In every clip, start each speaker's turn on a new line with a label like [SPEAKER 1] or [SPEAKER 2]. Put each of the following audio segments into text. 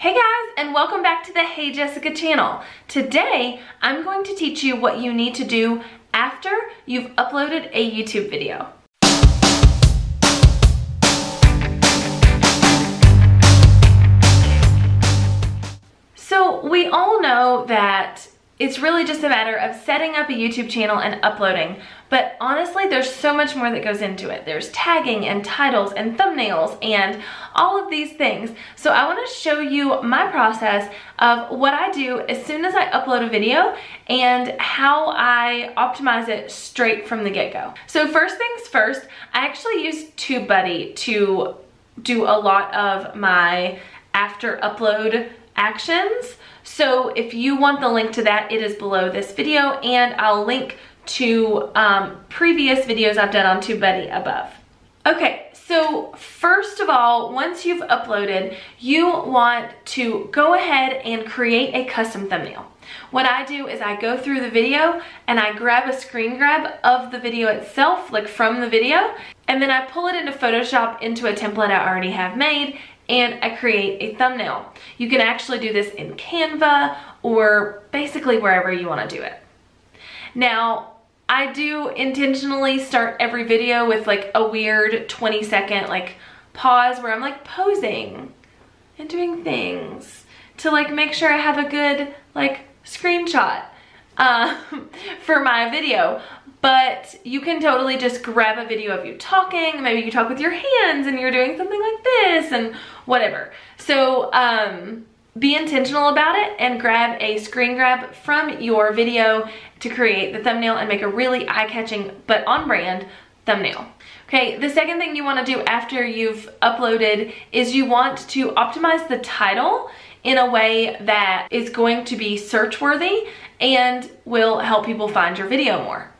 [SPEAKER 1] Hey guys, and welcome back to the Hey Jessica channel. Today, I'm going to teach you what you need to do after you've uploaded a YouTube video. So we all know that it's really just a matter of setting up a YouTube channel and uploading. But honestly, there's so much more that goes into it. There's tagging and titles and thumbnails and all of these things. So I wanna show you my process of what I do as soon as I upload a video and how I optimize it straight from the get-go. So first things first, I actually use TubeBuddy to do a lot of my after upload actions. So if you want the link to that, it is below this video and I'll link to um, previous videos I've done on TubeBuddy above. Okay, so first of all, once you've uploaded, you want to go ahead and create a custom thumbnail. What I do is I go through the video and I grab a screen grab of the video itself, like from the video, and then I pull it into Photoshop into a template I already have made and I create a thumbnail. You can actually do this in Canva or basically wherever you wanna do it. Now, I do intentionally start every video with like a weird 20 second like pause where I'm like posing and doing things to like make sure I have a good like screenshot uh, for my video but you can totally just grab a video of you talking. Maybe you talk with your hands and you're doing something like this and whatever. So um, be intentional about it and grab a screen grab from your video to create the thumbnail and make a really eye-catching but on brand thumbnail. Okay, the second thing you wanna do after you've uploaded is you want to optimize the title in a way that is going to be search worthy and will help people find your video more.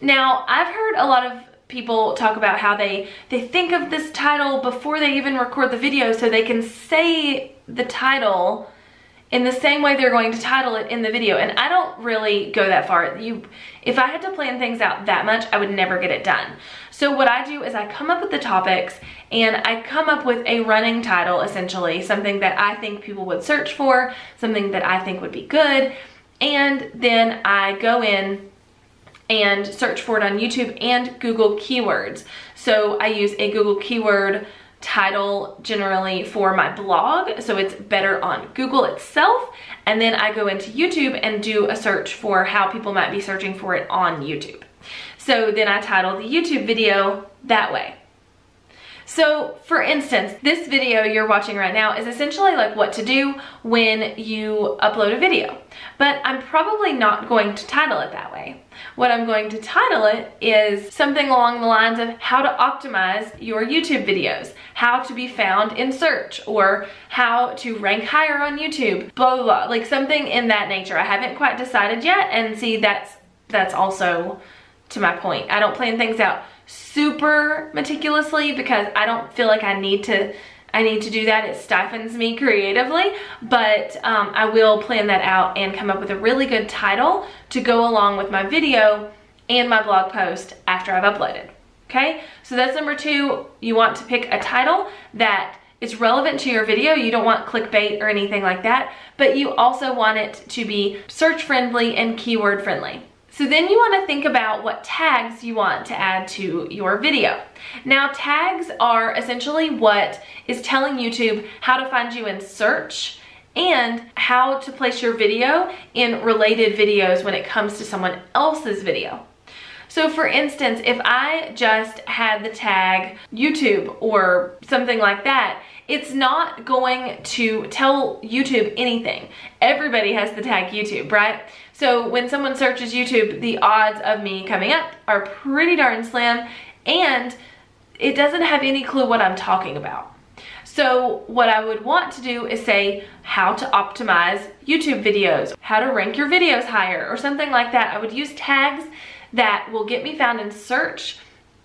[SPEAKER 1] Now, I've heard a lot of people talk about how they they think of this title before they even record the video so they can say the title in the same way they're going to title it in the video. And I don't really go that far. You if I had to plan things out that much I would never get it done. So what I do is I come up with the topics and I come up with a running title essentially something that I think people would search for something that I think would be good. And then I go in and search for it on YouTube and Google keywords. So I use a Google keyword title generally for my blog so it's better on Google itself and then I go into YouTube and do a search for how people might be searching for it on YouTube. So then I title the YouTube video that way. So for instance, this video you're watching right now is essentially like what to do when you upload a video. But I'm probably not going to title it that way. What I'm going to title it is something along the lines of how to optimize your YouTube videos, how to be found in search, or how to rank higher on YouTube, blah, blah, blah. Like something in that nature. I haven't quite decided yet and see that's, that's also to my point. I don't plan things out super meticulously because I don't feel like I need to I need to do that. It stifles me creatively, but um, I will plan that out and come up with a really good title to go along with my video and my blog post after I've uploaded. Okay, so that's number two. You want to pick a title that is relevant to your video. You don't want clickbait or anything like that, but you also want it to be search friendly and keyword friendly. So then you wanna think about what tags you want to add to your video. Now tags are essentially what is telling YouTube how to find you in search and how to place your video in related videos when it comes to someone else's video. So for instance, if I just had the tag YouTube or something like that, it's not going to tell YouTube anything. Everybody has the tag YouTube, right? So when someone searches YouTube, the odds of me coming up are pretty darn slim and it doesn't have any clue what I'm talking about. So what I would want to do is say how to optimize YouTube videos, how to rank your videos higher or something like that. I would use tags that will get me found in search,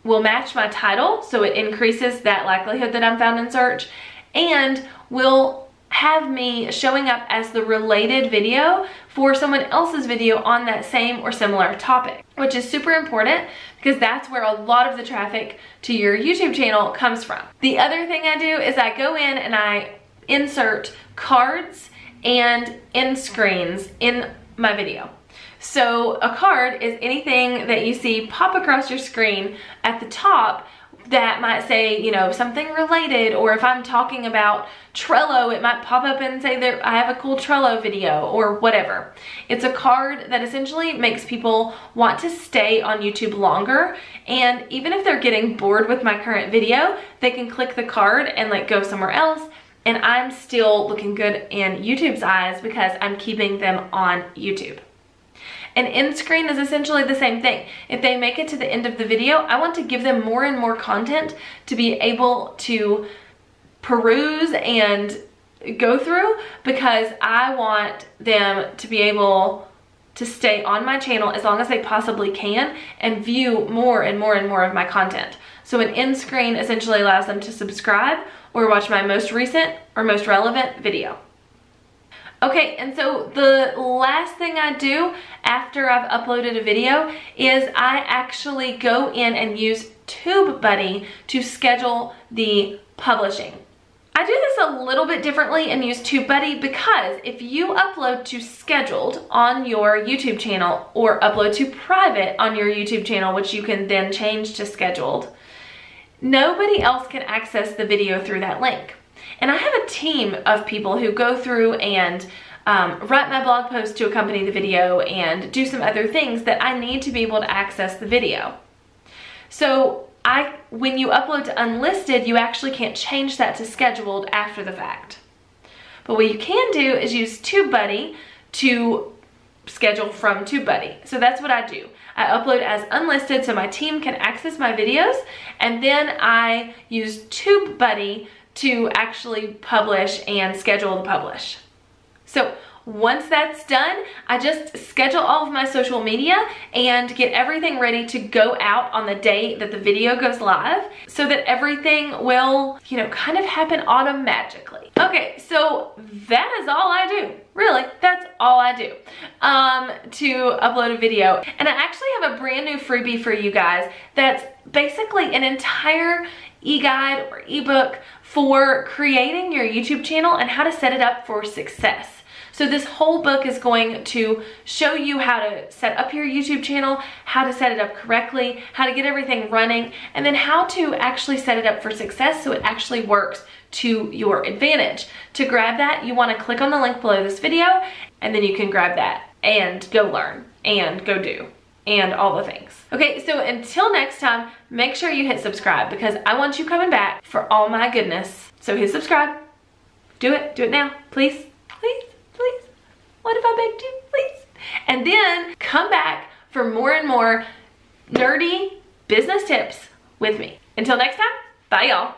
[SPEAKER 1] will match my title so it increases that likelihood that I'm found in search and will have me showing up as the related video for someone else's video on that same or similar topic, which is super important because that's where a lot of the traffic to your YouTube channel comes from. The other thing I do is I go in and I insert cards and end screens in my video. So a card is anything that you see pop across your screen at the top that might say, you know, something related, or if I'm talking about Trello, it might pop up and say that I have a cool Trello video or whatever. It's a card that essentially makes people want to stay on YouTube longer. And even if they're getting bored with my current video, they can click the card and like go somewhere else. And I'm still looking good in YouTube's eyes because I'm keeping them on YouTube. An end screen is essentially the same thing. If they make it to the end of the video, I want to give them more and more content to be able to peruse and go through because I want them to be able to stay on my channel as long as they possibly can and view more and more and more of my content. So an end screen essentially allows them to subscribe or watch my most recent or most relevant video. Okay, and so the last thing I do after I've uploaded a video is I actually go in and use TubeBuddy to schedule the publishing. I do this a little bit differently and use TubeBuddy because if you upload to scheduled on your YouTube channel or upload to private on your YouTube channel, which you can then change to scheduled, nobody else can access the video through that link. And I have a team of people who go through and um, write my blog post to accompany the video and do some other things that I need to be able to access the video. So I, when you upload to unlisted, you actually can't change that to scheduled after the fact. But what you can do is use TubeBuddy to schedule from TubeBuddy. So that's what I do. I upload as unlisted so my team can access my videos and then I use TubeBuddy to actually publish and schedule the publish. So once that's done, I just schedule all of my social media and get everything ready to go out on the day that the video goes live so that everything will, you know, kind of happen automatically. Okay, so that is all I do. Really, that's all I do um, to upload a video. And I actually have a brand new freebie for you guys that's basically an entire e-guide or ebook for creating your YouTube channel and how to set it up for success. So this whole book is going to show you how to set up your YouTube channel, how to set it up correctly, how to get everything running, and then how to actually set it up for success so it actually works to your advantage. To grab that, you wanna click on the link below this video, and then you can grab that and go learn and go do and all the things. Okay, so until next time, make sure you hit subscribe because I want you coming back for all my goodness. So hit subscribe. Do it. Do it now. Please. Please. Please. What if I begged you? Please. And then come back for more and more nerdy business tips with me. Until next time, bye y'all.